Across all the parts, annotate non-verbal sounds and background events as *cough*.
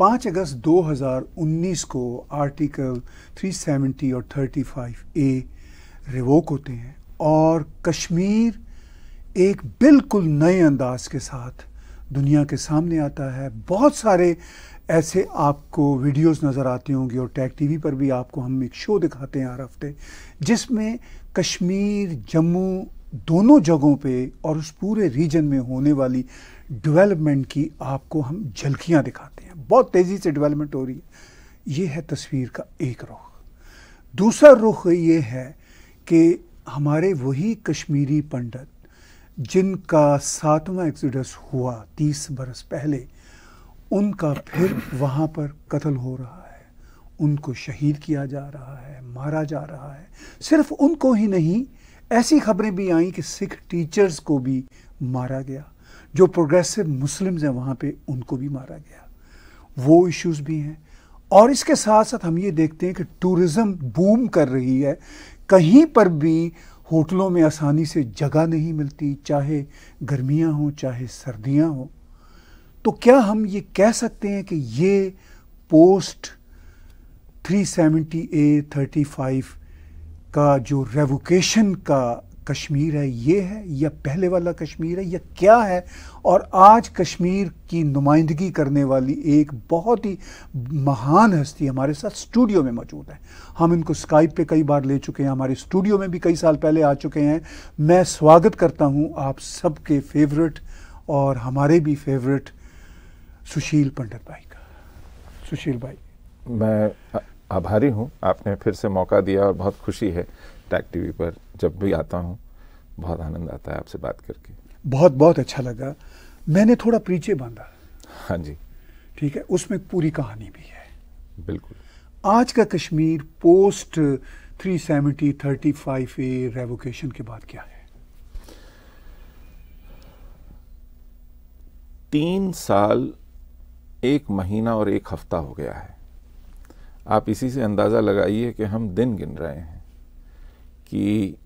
5 अगस्त 2019 को आर्टिकल 370 और 35 ए रिवोक होते हैं और कश्मीर एक बिल्कुल नए अंदाज के साथ दुनिया के सामने आता है। बहुत सारे ऐसे आपको वीडियोस नज़र आती होंगे और टैग टीवी पर भी आपको हम एक शो दिखाते हैं हर हफ़्ते, जिसमें कश्मीर, जम्मू दोनों जगहों पे और उस पूरे रीजन में होने वाली डेवलपमेंट की आपको हम झलकियाँ दिखाते हैं। बहुत तेज़ी से डेवलपमेंट हो रही है। ये है तस्वीर का एक रुख। दूसरा रुख ये है कि हमारे वही कश्मीरी पंडित जिनका सातवां एक्सीडस हुआ तीस बरस पहले, उनका फिर वहाँ पर कत्ल हो रहा है। उनको शहीद किया जा रहा है, मारा जा रहा है। सिर्फ़ उनको ही नहीं, ऐसी खबरें भी आई कि सिख टीचर्स को भी मारा गया। जो प्रोग्रेसिव मुस्लिम्स हैं वहाँ पे उनको भी मारा गया। वो इश्यूज़ भी हैं। और इसके साथ साथ हम ये देखते हैं कि टूरिज़्म बूम कर रही है। कहीं पर भी होटलों में आसानी से जगह नहीं मिलती, चाहे गर्मियाँ हों, चाहे सर्दियाँ हों। तो क्या हम ये कह सकते हैं कि ये पोस्ट 370 ए 35 का जो रेवोकेशन का कश्मीर है, ये है, या पहले वाला कश्मीर है, या क्या है? और आज कश्मीर की नुमाइंदगी करने वाली एक बहुत ही महान हस्ती हमारे साथ स्टूडियो में मौजूद है। हम इनको स्काइप पे कई बार ले चुके हैं, हमारे स्टूडियो में भी कई साल पहले आ चुके हैं। मैं स्वागत करता हूँ आप सबके फेवरेट और हमारे भी फेवरेट सुशील पंडित भाई का। सुशील भाई। मैं आभारी हूँ, आपने फिर से मौका दिया और बहुत खुशी है। टैग टीवी पर जब भी आता हूँ बहुत आनंद आता है आपसे बात करके। बहुत बहुत अच्छा लगा। मैंने थोड़ा पीछे बांधा। हाँ जी। ठीक है उसमें पूरी कहानी भी है। बिल्कुल। आज का कश्मीर पोस्ट 370 35 ए रेवोकेशन के बाद क्या है? तीन साल एक महीना और एक हफ़्ता हो गया है। आप इसी से अंदाज़ा लगाइए कि हम दिन गिन रहे हैं। कि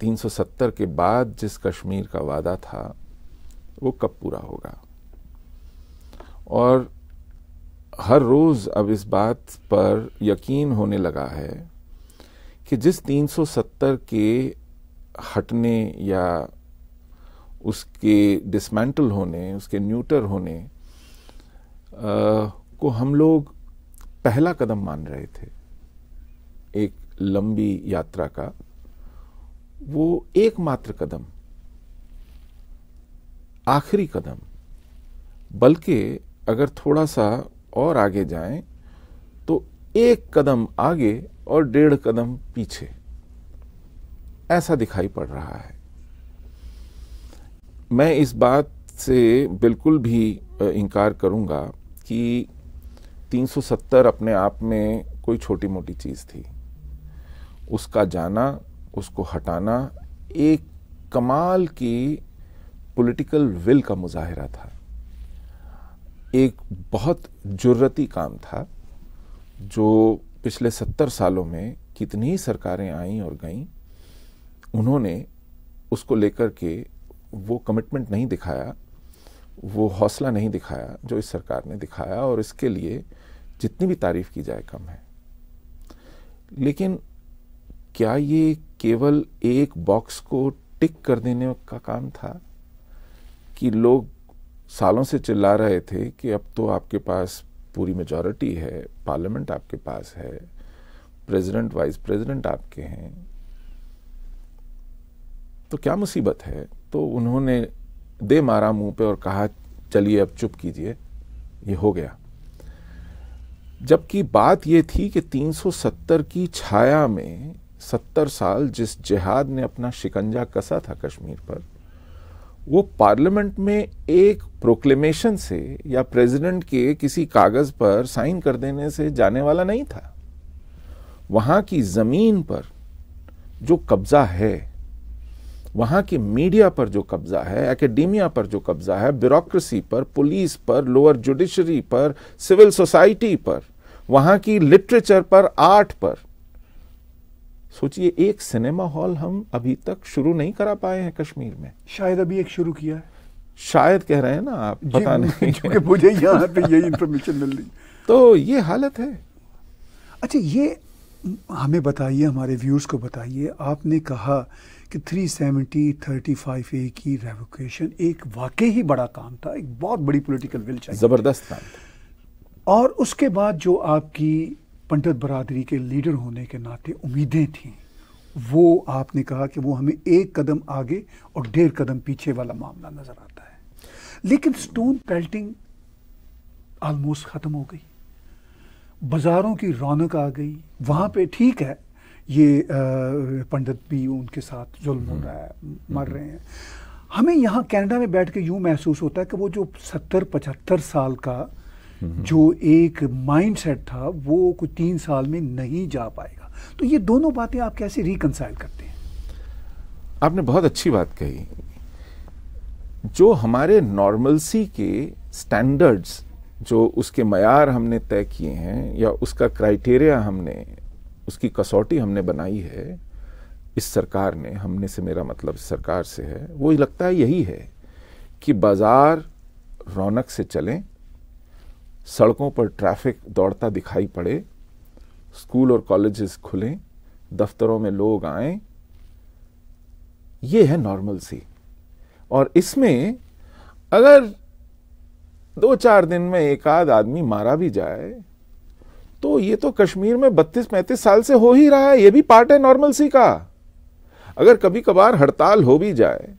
370 के बाद जिस कश्मीर का वादा था वो कब पूरा होगा? और हर रोज़ अब इस बात पर यकीन होने लगा है कि जिस 370 के हटने या उसके डिसमेंटल होने उसके न्यूटर होने आ, को हम लोग पहला कदम मान रहे थे। एक लंबी यात्रा का, वो एकमात्र कदम, आखिरी कदम। बल्कि अगर थोड़ा सा और आगे जाएँ तो एक कदम आगे और डेढ़ कदम पीछे। ऐसा दिखाई पड़ रहा है। मैं इस बात से बिल्कुल भी इनकार करूँगा कि 370 अपने आप में कोई छोटी मोटी चीज़ थी। उसका जाना, उसको हटाना, एक कमाल की पॉलिटिकल विल का मुजाहरा था। एक बहुत जुर्रती काम था, जो पिछले सत्तर सालों में कितनी सरकारें आईं और गईं, उन्होंने उसको लेकर के वो कमिटमेंट नहीं दिखाया, वो हौसला नहीं दिखाया जो इस सरकार ने दिखाया, और इसके लिए जितनी भी तारीफ़ की जाए कम है। लेकिन क्या ये केवल एक बॉक्स को टिक कर देने का काम था? कि लोग सालों से चिल्ला रहे थे कि अब तो आपके पास पूरी मेजॉरिटी है पार्लियामेंट आपके पास है प्रेसिडेंट वाइस प्रेसिडेंट आपके हैं। तो क्या मुसीबत है? तो उन्होंने दे मारा मुँह पे और कहा, चलिए अब चुप कीजिए, ये हो गया। जबकि बात यह थी कि 370 की छाया में 70 साल जिस जिहाद ने अपना शिकंजा कसा था कश्मीर पर, वो पार्लियामेंट में एक प्रोक्लेमेशन से या प्रेसिडेंट के किसी कागज़ पर साइन कर देने से जाने वाला नहीं था। वहाँ की ज़मीन पर जो कब्जा है, वहाँ की मीडिया पर जो कब्जा है, एकेडेमिया पर जो कब्जा है, ब्यूरोक्रेसी पर, पुलिस पर, लोअर जुडिशरी पर, सिविल सोसाइटी पर, वहाँ की लिटरेचर पर, आर्ट पर सोचिए एक सिनेमा हॉल हम अभी तक शुरू नहीं करा पाए हैं कश्मीर में। शायद अभी एक शुरू किया है। शायद कह रहे हैं ना आप पता नहीं। *laughs* क्योंकि मुझे यहाँ पे यही इंफॉर्मेशन मिल रही। तो ये हालत है। अच्छा ये हमें बताइए हमारे व्यूअर्स को बताइए आपने कहा कि 370 35 ए की रेवोकेशन एक वाकई ही बड़ा काम था एक बहुत बड़ी पॉलिटिकल विल चाहिए। ज़बरदस्त काम था। और उसके बाद जो आपकी पंडित बरादरी के लीडर होने के नाते उम्मीदें थी। वो आपने कहा कि वो हमें एक कदम आगे और डेढ़ कदम पीछे वाला मामला नज़र आता है। लेकिन स्टोन पेल्टिंग ऑलमोस्ट ख़त्म हो गई। बाज़ारों की रौनक आ गई। वहाँ पे ठीक है ये पंडित भी उनके साथ जुल्म हो रहा है मर रहे हैं। हमें यहाँ कनाडा में बैठ के यूँ महसूस होता है कि वो जो सत्तर पचहत्तर साल का जो एक माइंड सेट था वो कुछ तीन साल में नहीं जा पाएगा। तो ये दोनों बातें आप कैसे रिकनसाइल करते हैं? आपने बहुत अच्छी बात कही। जो हमारे नॉर्मलसी के स्टैंडर्ड्स जो उसके मैार हमने तय किए हैं या उसका क्राइटेरिया हमने उसकी कसौटी हमने बनाई है इस सरकार ने हमने से मेरा मतलब सरकार से है वो लगता है यही है कि बाज़ार रौनक से चलें सड़कों पर ट्रैफ़िक दौड़ता दिखाई पड़े, स्कूल और कॉलेजेस खुलें, दफ्तरों में लोग आए। ये है नॉर्मल सी। और इसमें अगर दो चार दिन में एक आध आदमी मारा भी जाए तो ये तो कश्मीर में बत्तीस पैंतीस साल से हो ही रहा है, ये भी पार्ट है नॉर्मल सी का। अगर कभी कभार हड़ताल हो भी जाए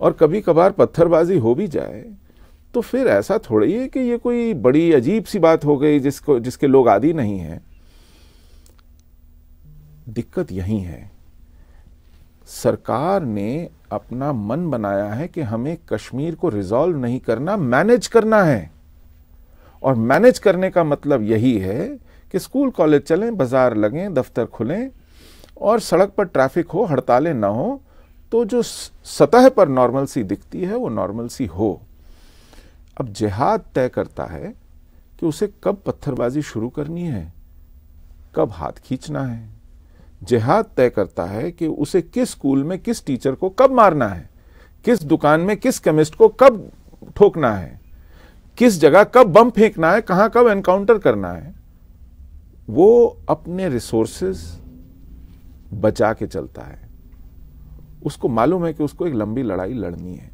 और कभी कभार पत्थरबाजी हो भी जाए तो फिर ऐसा थोड़ा ही कि ये कोई बड़ी अजीब सी बात हो गई जिसको, जिसके लोग आदि नहीं है। दिक्कत यही है। सरकार ने अपना मन बनाया है कि हमें कश्मीर को रिजॉल्व नहीं करना मैनेज करना है। और मैनेज करने का मतलब यही है कि स्कूल कॉलेज चलें, बाज़ार लगें, दफ्तर खुलें और सड़क पर ट्रैफ़िक हो, हड़तालें ना हो तो जो सतह पर नॉर्मल सी दिखती है, वो नॉर्मल सी हो। अब जिहाद तय करता है कि उसे कब पत्थरबाजी शुरू करनी है, कब हाथ खींचना है। जिहाद तय करता है कि उसे किस स्कूल में किस टीचर को कब मारना है, किस दुकान में किस केमिस्ट को कब ठोकना है, किस जगह कब बम फेंकना है, कहाँ कब एनकाउंटर करना है, वो अपने रिसोर्सेस बचा के चलता है। उसको मालूम है कि उसको एक लंबी लड़ाई लड़नी है।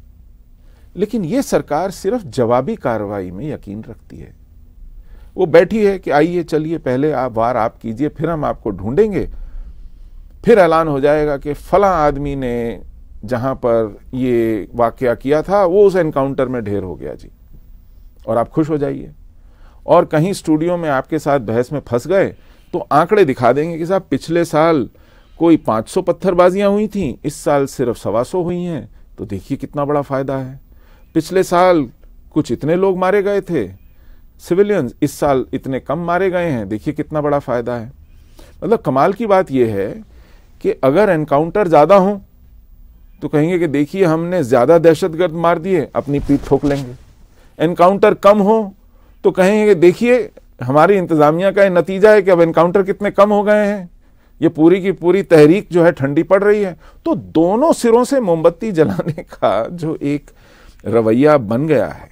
लेकिन यह सरकार सिर्फ़ जवाबी कार्रवाई में यकीन रखती है। वो बैठी है कि आइए, चलिए, पहले आप वार आप कीजिए, फिर हम आपको ढूंढेंगे। फिर ऐलान हो जाएगा कि फला आदमी ने जहाँ पर ये वाक्य किया था, वो उस एनकाउंटर में ढेर हो गया जी। और आप खुश हो जाइए। और कहीं स्टूडियो में आपके साथ बहस में फंस गए तो आंकड़े दिखा देंगे कि साहब, पिछले साल कोई 500 पत्थरबाजियाँ हुई थी, इस साल सिर्फ़ सवा सौ हुई हैं। तो देखिए कितना बड़ा फ़ायदा है। पिछले साल कुछ इतने लोग मारे गए थे। सिविलियंस इस साल इतने कम मारे गए हैं। देखिए कितना बड़ा फ़ायदा है। मतलब कमाल की बात यह है कि अगर एनकाउंटर ज़्यादा हो तो कहेंगे कि देखिए हमने ज़्यादा दहशतगर्द मार दिए, अपनी पीठ ठोक लेंगे। एनकाउंटर कम हो तो कहेंगे कि देखिए हमारी इंतजामिया का नतीजा है कि अब एनकाउंटर कितने कम हो गए हैं। ये पूरी की पूरी तहरीक जो है ठंडी पड़ रही है। तो दोनों सिरों से मोमबत्ती जलाने *laughs* का जो एक रवैया बन गया है।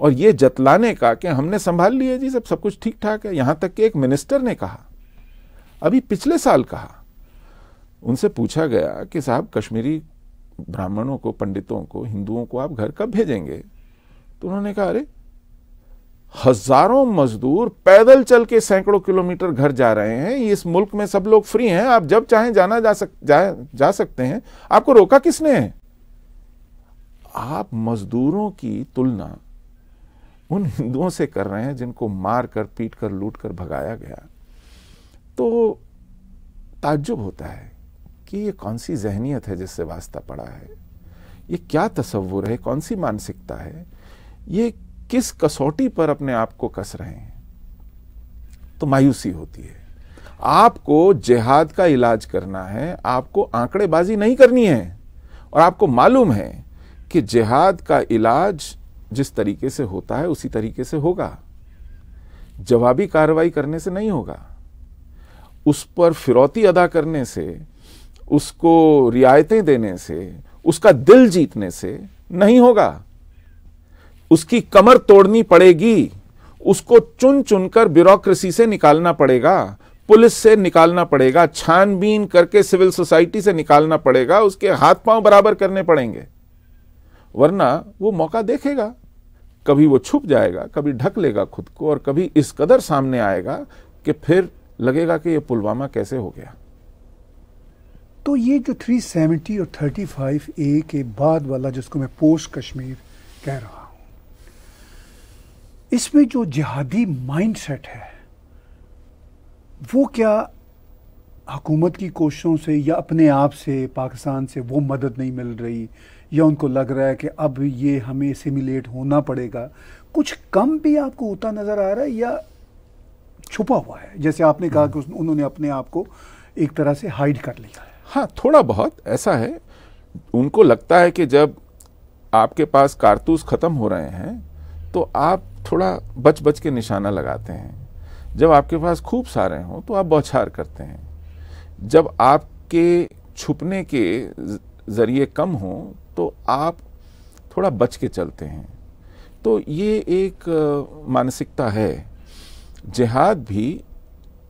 और ये जतलाने का कि हमने संभाल लिया जी सब सब कुछ ठीक ठाक है। यहाँ तक कि एक मिनिस्टर ने कहा अभी पिछले साल कहा उनसे पूछा गया कि साहब कश्मीरी ब्राह्मणों को पंडितों को हिंदुओं को आप घर कब भेजेंगे? तो उन्होंने कहा अरे हज़ारों मजदूर पैदल चल के सैकड़ों किलोमीटर घर जा रहे हैं। इस मुल्क में सब लोग फ्री हैं। आप जब चाहें जाना जा सक जा, जा सकते हैं। आपको रोका किसने? है आप मजदूरों की तुलना उन हिंदुओं से कर रहे हैं जिनको मार कर पीट कर लूट कर भगाया गया। तो ताज्जुब होता है कि ये कौन सी जहनीत है जिससे वास्ता पड़ा है? ये क्या तस्वुर है? कौन सी मानसिकता है? ये किस कसौटी पर अपने आप को कस रहे हैं? तो मायूसी होती है। आपको जिहाद का इलाज करना है, आपको आंकड़ेबाजी नहीं करनी है और आपको मालूम है कि जिहाद का इलाज जिस तरीके से होता है, उसी तरीके से होगा। जवाबी कार्रवाई करने से नहीं होगा। उस पर फिरौती अदा करने से, उसको रियायतें देने से, उसका दिल जीतने से नहीं होगा। उसकी कमर तोड़नी पड़ेगी, उसको चुन चुनकर ब्यूरोक्रेसी से निकालना पड़ेगा, पुलिस से निकालना पड़ेगा, छानबीन करके सिविल सोसाइटी से निकालना पड़ेगा, उसके हाथ पाँव बराबर करने पड़ेंगे। वरना वो मौका देखेगा। कभी वो छुप जाएगा, कभी ढक लेगा खुद को और कभी इस कदर सामने आएगा कि फिर लगेगा कि ये पुलवामा कैसे हो गया। तो ये जो 370 और 35 ए के बाद वाला जिसको मैं पोस्ट कश्मीर कह रहा हूँ, इसमें जो जिहादी माइंडसेट है, वो क्या हुकूमत की कोशिशों से या अपने आप से, पाकिस्तान से वो मदद नहीं मिल रही? या उनको लग रहा है कि अब ये हमें सिमुलेट होना पड़ेगा। कुछ कम भी आपको होता नज़र आ रहा है या छुपा हुआ है? जैसे आपने कहा कि उन्होंने अपने आप को एक तरह से हाइड कर लिया है। हाँ थोड़ा बहुत ऐसा है। उनको लगता है कि जब आपके पास कारतूस खत्म हो रहे हैं तो आप थोड़ा बच बच के निशाना लगाते हैं। जब आपके पास खूब सारे हों तो आप बौछार करते हैं। जब आपके छुपने के ज़रिए कम हो तो आप थोड़ा बच के चलते हैं। तो ये एक मानसिकता है। जिहाद भी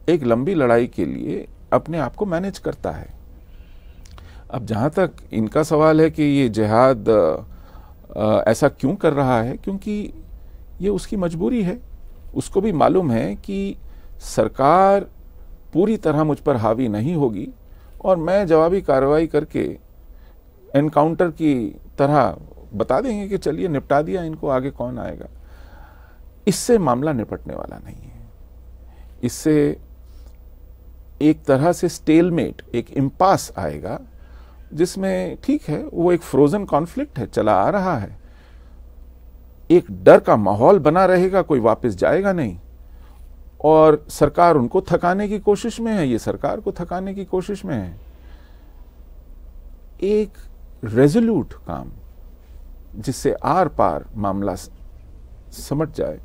एक लंबी लड़ाई के लिए अपने आप को मैनेज करता है। अब जहाँ तक इनका सवाल है कि ये जिहाद ऐसा क्यों कर रहा है, क्योंकि ये उसकी मजबूरी है। उसको भी मालूम है कि सरकार पूरी तरह मुझ पर हावी नहीं होगी और मैं जवाबी कार्रवाई करके एनकाउंटर की तरह बता देंगे कि चलिए निपटा दिया, इनको आगे कौन आएगा? इससे मामला निपटने वाला नहीं है। इससे एक तरह से स्टेलमेट एक इम्पास आएगा, जिसमें ठीक है, वो एक फ्रोजन कॉन्फ्लिक्ट है, चला आ रहा है। एक डर का माहौल बना रहेगा, कोई वापस जाएगा नहीं। और सरकार उनको थकाने की कोशिश में है, ये सरकार को थकाने की कोशिश में है। एक रेजोल्यूट काम जिससे आर पार मामला समझ जाए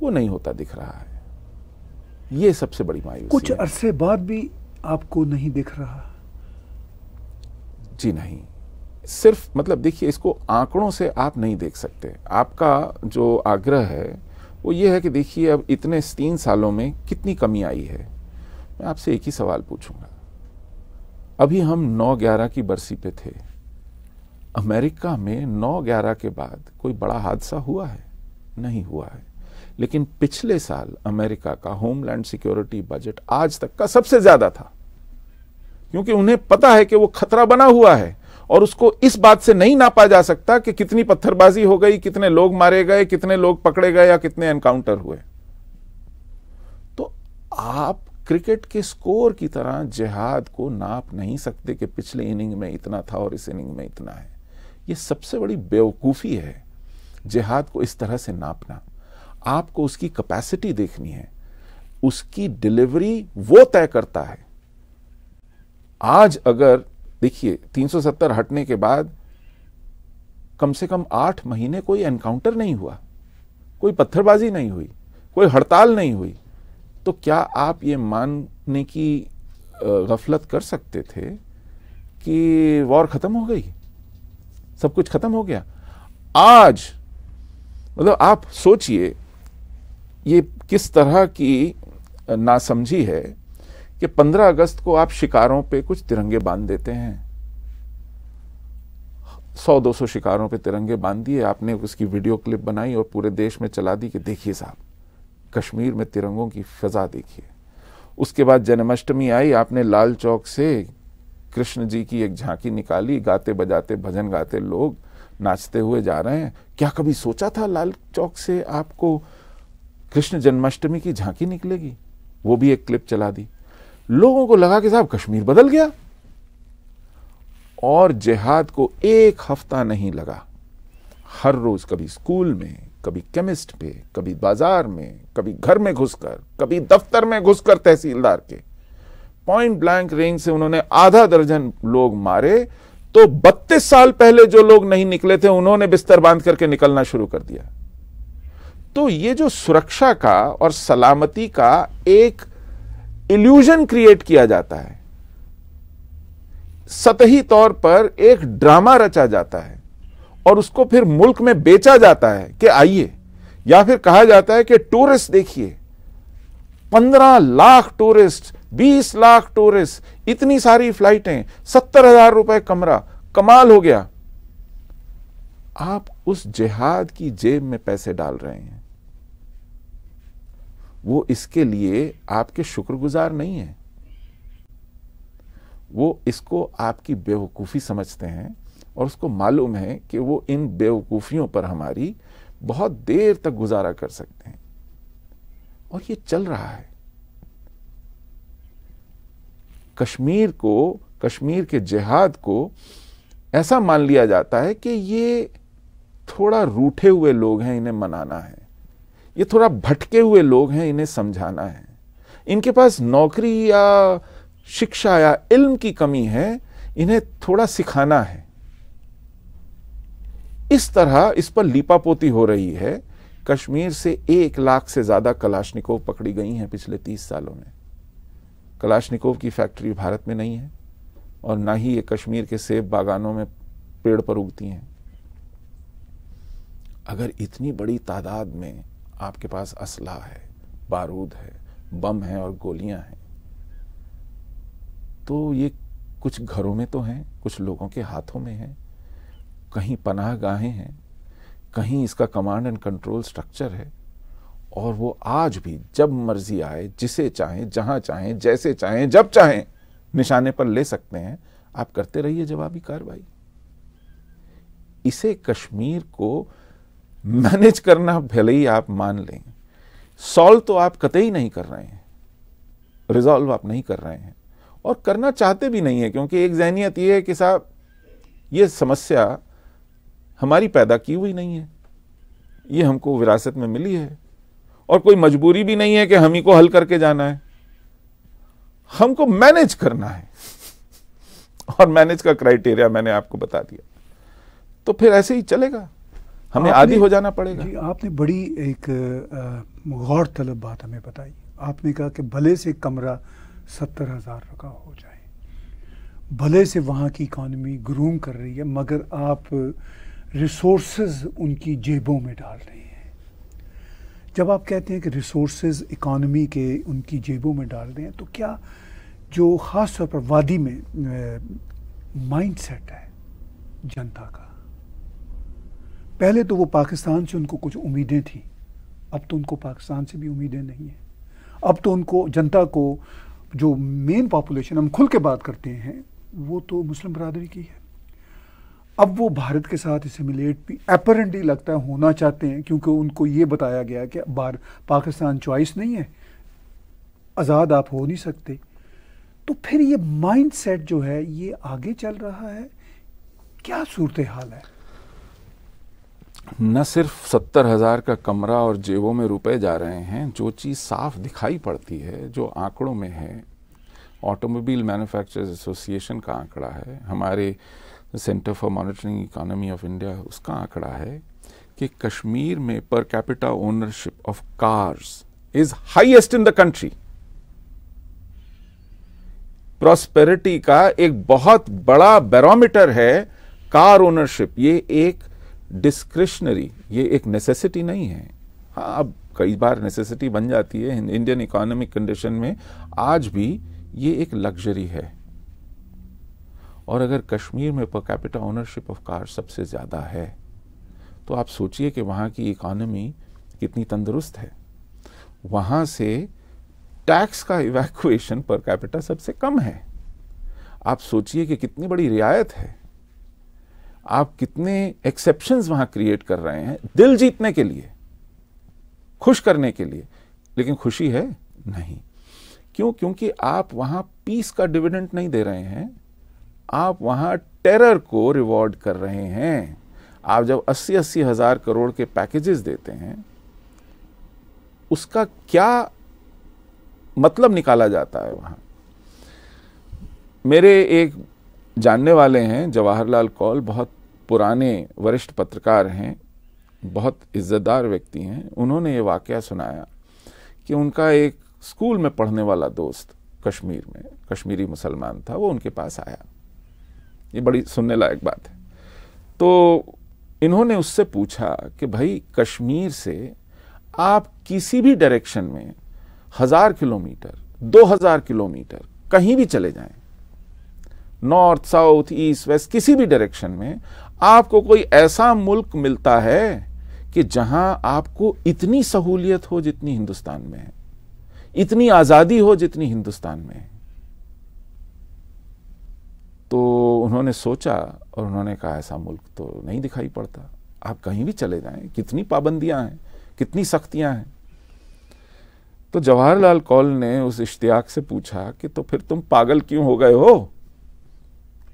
वो नहीं होता दिख रहा है। ये सबसे बड़ी मायूसी कुछ अरसे बाद भी आपको नहीं दिख रहा। जी नहीं। सिर्फ़ मतलब देखिए इसको आंकड़ों से आप नहीं देख सकते। आपका जो आग्रह है वो ये है कि देखिए अब इतने तीन सालों में कितनी कमी आई है। मैं आपसे एक ही सवाल पूछूँगा। अभी हम नौ ग्यारह की बरसी पे थे। अमेरिका में नौ ग्यारह के बाद कोई बड़ा हादसा हुआ है? नहीं हुआ है। लेकिन पिछले साल अमेरिका का होमलैंड सिक्योरिटी बजट आज तक का सबसे ज़्यादा था। क्योंकि उन्हें पता है कि वो खतरा बना हुआ है और उसको इस बात से नहीं नापा जा सकता कि कितनी पत्थरबाजी हो गई, कितने लोग मारे गए, कितने लोग पकड़े गए या कितने एनकाउंटर हुए। तो आप क्रिकेट के स्कोर की तरह जिहाद को नाप नहीं सकते कि पिछले इनिंग में इतना था और इस इनिंग में इतना है। ये सबसे बड़ी बेवकूफ़ी है जिहाद को इस तरह से नापना। आपको उसकी कैपेसिटी देखनी है। उसकी डिलीवरी वो तय करता है। आज अगर, देखिए 370 हटने के बाद कम से कम आठ महीने कोई एनकाउंटर नहीं हुआ। कोई पत्थरबाजी नहीं हुई। कोई हड़ताल नहीं हुई। तो क्या आप ये मानने की गफलत कर सकते थे कि वॉर खत्म हो गई? सब कुछ खत्म हो गया। आज मतलब आप सोचिए, ये किस तरह की नासमझी है कि 15 अगस्त को आप शिकारों पे कुछ तिरंगे बाँध देते हैं। सौ, दो सौ शिकारों पे तिरंगे बाँध दिए आपने उसकी वीडियो क्लिप बनाई और पूरे देश में चला दी कि देखिए साहब, कश्मीर में तिरंगों की फजा देखिए। उसके बाद जन्माष्टमी आई, आपने लाल चौक से कृष्ण जी की एक झांकी निकाली, गाते बजाते, भजन गाते लोग नाचते हुए जा रहे हैं। क्या कभी सोचा था लाल चौक से आपको कृष्ण जन्माष्टमी की झांकी निकलेगी? वो भी एक क्लिप चला दी। लोगों को लगा कि साहब कश्मीर बदल गया। और जिहाद को एक हफ़्ता नहीं लगा। हर रोज कभी स्कूल में, कभी केमिस्ट पे, कभी बाज़ार में, कभी घर में घुसकर, कभी दफ्तर में घुसकर तहसीलदार के। पॉइंट ब्लैंक रेंज से उन्होंने आधा दर्जन लोग मारे तो 32 साल पहले जो लोग नहीं निकले थे, उन्होंने बिस्तर बाँध करके निकलना शुरू कर दिया। तो ये जो सुरक्षा का और सलामती का एक इल्यूजन क्रिएट किया जाता है, सतही तौर पर एक ड्रामा रचा जाता है और उसको फिर मुल्क में बेचा जाता है कि आइए, या फिर कहा जाता है कि टूरिस्ट देखिए। पंद्रह लाख टूरिस्ट बीस लाख टूरिस्ट इतनी सारी फ्लाइटें सत्तर हज़ार रुपए कमरा, कमाल हो गया। आप उस जिहाद की जेब में पैसे डाल रहे हैं। वो इसके लिए आपके शुक्रगुजार नहीं है। वो इसको आपकी बेवकूफ़ी समझते हैं और उसको मालूम है कि वो इन बेवकूफ़ियों पर हमारी बहुत देर तक गुजारा कर सकते हैं। और ये चल रहा है। कश्मीर को, कश्मीर के जिहाद को ऐसा मान लिया जाता है कि ये थोड़ा रूठे हुए लोग हैं, इन्हें मनाना है। ये थोड़ा भटके हुए लोग हैं, इन्हें समझाना है। इनके पास नौकरी या शिक्षा या इल्म की कमी है, इन्हें थोड़ा सिखाना है। इस तरह इस पर लीपापोती हो रही है कश्मीर से एक लाख से ज़्यादा कलाशनिकोव पकड़ी गई हैं पिछले तीस सालों में। कलाशनिकोव की फैक्ट्री भारत में नहीं है और ना ही ये कश्मीर के सेब बागानों में पेड़ पर उगती हैं। अगर इतनी बड़ी तादाद में आपके पास असला है, बारूद है, बम है और गोलियाँ हैं तो ये कुछ घरों में तो हैं, कुछ लोगों के हाथों में हैं, कहीं पनाह गाहें हैं कहीं इसका कमांड एंड कंट्रोल स्ट्रक्चर है, और वो आज भी जब मर्ज़ी आए, जिसे चाहें, जहाँ चाहें, जैसे चाहें, जब चाहें, निशाने पर ले सकते हैं। आप करते रहिए जवाबी कार्रवाई। इसे कश्मीर को मैनेज करना भले ही आप मान लें। सॉल्व तो आप कतई नहीं कर रहे हैं। रिजॉल्व आप नहीं कर रहे हैं। और करना चाहते भी नहीं है, क्योंकि एक जहनीत यह है कि साहब, ये समस्या हमारी पैदा की हुई नहीं है। ये हमको विरासत में मिली है। और कोई मजबूरी भी नहीं है कि हम ही को हल करके जाना है। हमको मैनेज करना है। और मैनेज का क्राइटेरिया मैंने आपको बता दिया। तो फिर ऐसे ही चलेगा। हमें आदि हो जाना पड़ेगा। जी आपने बड़ी एक गौर तलब बात हमें बताई। आपने कहा कि भले से कमरा सत्तर हज़ार का हो जाए। भले से वहाँ की इकॉनमी ग्रूम कर रही है मगर आप रिसोर्सेज उनकी जेबों में डाल रहे हैं। जब आप कहते हैं कि रिसोर्सेज इकॉनमी के उनकी जेबों में डाल रहे हैं तो क्या जो ख़ास तौर पर वादी में माइंड सेट है जनता का? पहले तो वो पाकिस्तान से उनको कुछ उम्मीदें थी, अब तो उनको पाकिस्तान से भी उम्मीदें नहीं हैं। अब तो उनको, जनता को जो मेन पॉपुलेशन हम खुल के बात करते हैं, वो तो मुस्लिम बरदरी की है। अब वो भारत के साथ इसिमिलेट भी अपरेंटली लगता है, होना चाहते हैं, क्योंकि उनको ये बताया गया कि बार, पाकिस्तान चॉइस नहीं है। आज़ाद आप हो नहीं सकते। तो फिर ये माइंड सेट जो है, ये आगे चल रहा है? क्या सूरत हाल है? न सिर्फ़ सत्तर हज़ार का कमरा और जेबों में रुपए जा रहे हैं, जो चीज़ साफ़ दिखाई पड़ती है, जो आंकड़ों में है। ऑटोमोबाइल मैन्युफैक्चरर्स एसोसिएशन का आंकड़ा है। हमारे centre for monitoring economy of India उसका आंकड़ा है कि कश्मीर में per capita ownership of cars is highest in the country prosperity का एक बहुत बड़ा बैरोमीटर है कार ओनरशिप ये एक डिस्क्रिशनरी ये एक नेसेसिटी नहीं है हाँ अब कई बार नेसेसिटी बन जाती है इंडियन इकोनॉमिक कंडीशन में आज भी ये एक लग्जरी है और अगर कश्मीर में per capita ownership of car सबसे ज़्यादा है तो आप सोचिए कि वहाँ की इकोनॉमी कितनी तंदुरुस्त है। वहाँ से टैक्स का इवैक्यूएशन पर कैपिटा सबसे कम है। आप सोचिए कि कितनी बड़ी रियायत है। आप कितने एक्सेप्शंस वहाँ क्रिएट कर रहे हैं, दिल जीतने के लिए, खुश करने के लिए, लेकिन खुशी है? नहीं। क्यों? क्योंकि आप वहाँ पीस का डिविडेंट नहीं दे रहे हैं। आप वहाँ टेरर को रिवॉर्ड कर रहे हैं। आप जब अस्सी अस्सी हज़ार करोड़ के पैकेजेस देते हैं, उसका क्या मतलब निकाला जाता है वहाँ? मेरे एक जानने वाले हैं, जवाहरलाल कौल, बहुत पुराने वरिष्ठ पत्रकार हैं, बहुत इज्जतदार व्यक्ति हैं। उन्होंने ये वाक़ सुनाया कि उनका एक स्कूल में पढ़ने वाला दोस्त कश्मीर में, कश्मीरी मुसलमान था, वो उनके पास आया। ये बड़ी सुनने लायक बात है। तो इन्होंने उससे पूछा कि भाई, कश्मीर से आप किसी भी डायरेक्शन में हज़ार किलोमीटर, दो हज़ार किलोमीटर कहीं भी चले जाएँ नॉर्थ साउथ ईस्ट वेस्ट किसी भी डायरेक्शन में आपको कोई ऐसा मुल्क मिलता है कि जहाँ आपको इतनी सहूलियत हो जितनी हिंदुस्तान में है, इतनी आज़ादी हो जितनी हिंदुस्तान में है। तो उन्होंने सोचा और उन्होंने कहा, ऐसा मुल्क तो नहीं दिखाई पड़ता। आप कहीं भी चले जाएँ, कितनी पाबंदियाँ हैं, कितनी सख्तियाँ हैं। तो जवाहरलाल कौल ने उस इश्तियाक से पूछा कि तो फिर तुम पागल क्यों हो गए हो?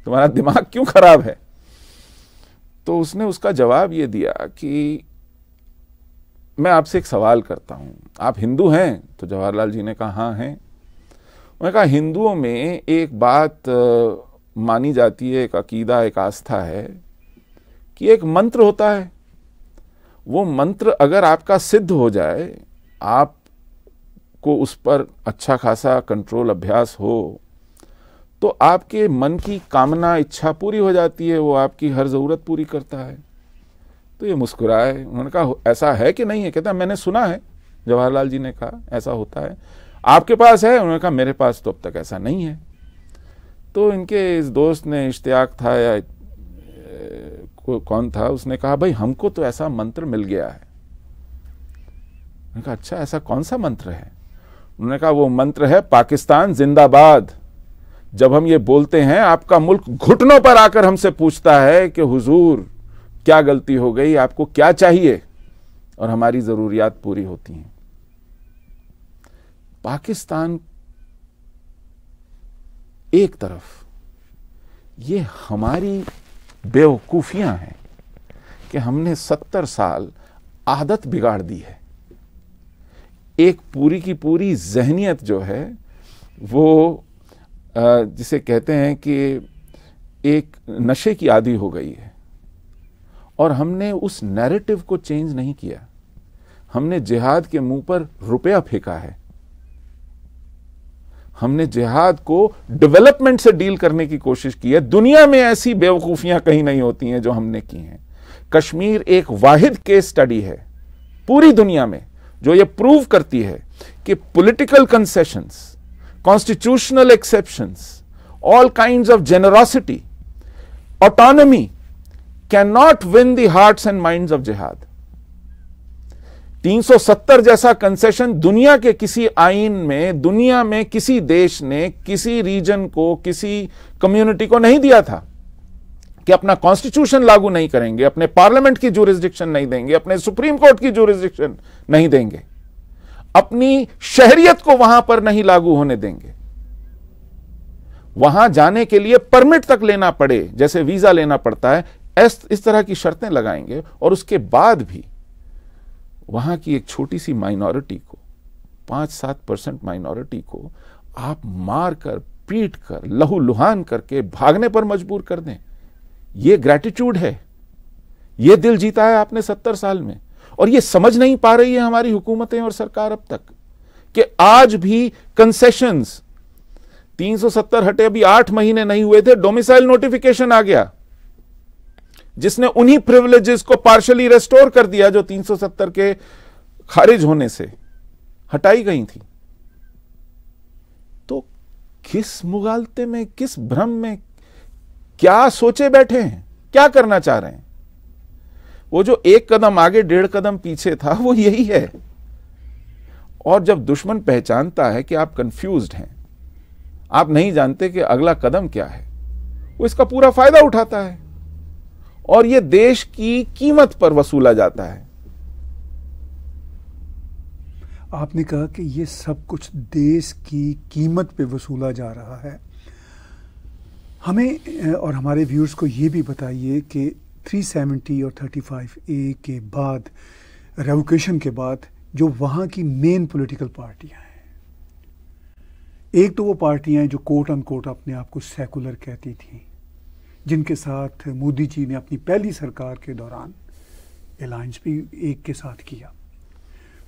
तुम्हारा दिमाग क्यों खराब है? तो उसने उसका जवाब ये दिया कि मैं आपसे एक सवाल करता हूँ। आप हिंदू हैं? तो जवाहरलाल जी ने कहा हाँ हैं। उन्होंने कहा, हिंदुओं में एक बात मानी जाती है, एक अकीदा, एक आस्था है कि एक मंत्र होता है। वो मंत्र अगर आपका सिद्ध हो जाए आप को उस पर अच्छा खासा कंट्रोल अभ्यास हो तो आपके मन की कामना, इच्छा पूरी हो जाती है, वो आपकी हर ज़रूरत पूरी करता है। तो ये मुस्कुराए, उन्होंने कहा, ऐसा है कि नहीं है? कहता मैंने सुना है। जवाहरलाल जी ने कहा, ऐसा होता है। आपके पास है? उन्होंने कहा, मेरे पास तो अब तक ऐसा नहीं है। तो इनके इस दोस्त ने इश्तियाक था या कौन था? उसने कहा, भाई, हमको तो ऐसा मंत्र मिल गया है। कहा अच्छा ऐसा कौन सा मंत्र है? उन्होंने कहा, वो मंत्र है पाकिस्तान जिंदाबाद। जब हम ये बोलते हैं, आपका मुल्क घुटनों पर आकर हमसे पूछता है कि, हुजूर, क्या गलती हो गई? आपको क्या चाहिए? और हमारी जरूरियात पूरी होती हैं। पाकिस्तान एक तरफ़, ये हमारी बेवकूफियाँ हैं कि हमने सत्तर साल आदत बिगाड़ दी है। एक पूरी की पूरी जहनीत जो है, वो जिसे कहते हैं कि एक नशे की आदि हो गई है। और हमने उस नैरेटिव को चेंज नहीं किया। हमने जिहाद के मुँह पर रुपया फेंका है। हमने जिहाद को डेवलपमेंट से डील करने की कोशिश की है। दुनिया में ऐसी बेवकूफियाँ कहीं नहीं होती हैं जो हमने की हैं। कश्मीर एक वाहिद केस स्टडी है, पूरी दुनिया में, जो ये प्रूव करती है कि political concessions constitutional exceptions all kind of generosity autonomy can not win the hearts and minds of जिहाद 370 जैसा कंसेशन दुनिया के किसी आइन में, दुनिया में किसी देश ने किसी रीजन को, किसी कम्युनिटी को नहीं दिया था कि अपना कॉन्स्टिट्यूशन लागू नहीं करेंगे, अपने पार्लियामेंट की जुरिस्डिक्शन नहीं देंगे, अपने सुप्रीम कोर्ट की जुरिस्डिक्शन नहीं देंगे। अपनी शहरियत को वहाँ पर नहीं लागू होने देंगे। वहाँ जाने के लिए परमिट तक लेना पड़े, जैसे वीज़ा लेना पड़ता है इस तरह की शर्तें लगाएँगे और उसके बाद भी वहाँ की एक छोटी सी माइनॉरिटी को, पाँच सात परसेंट माइनॉरिटी को आप मार कर पीट कर लहू लुहान करके भागने पर मजबूर कर दें। यह ग्रेटिट्यूड है। यह दिल जीता है आपने सत्तर साल में। और यह समझ नहीं पा रही है हमारी हुकूमतें और सरकार अब तक कि आज भी कंसेशंस 370 हटे, अभी आठ महीने नहीं हुए थे डोमिसाइल नोटिफिकेशन आ गया। जिसने उन्हीं प्रिविलेजेस को पार्शली रेस्टोर कर दिया जो 370 के खारिज होने से हटाई गई थी। तो किस मुगालते में, किस भ्रम में क्या सोचे बैठे हैं? क्या करना चाह रहे हैं? वो जो एक कदम आगे, डेढ़ कदम पीछे था, वो यही है। और जब दुश्मन पहचानता है कि आप कंफ्यूज्ड हैं, आप नहीं जानते कि अगला कदम क्या है, वो इसका पूरा फ़ायदा उठाता है। और यह देश की कीमत पर वसूला जाता है। आपने कहा कि ये सब कुछ देश की कीमत पे वसूला जा रहा है। हमें, और हमारे व्यूअर्स को ये भी बताइए कि 370 और 35 ए के बाद रेवोकेशन के बाद, जो वहाँ की मेन पॉलिटिकल पार्टियाँ हैं। एक तो वो पार्टियाँ हैं जो कोट अन कोट अपने आप को सेकुलर कहती थी। जिनके साथ मोदी जी ने अपनी पहली सरकार के दौरान अलायंस भी एक के साथ किया।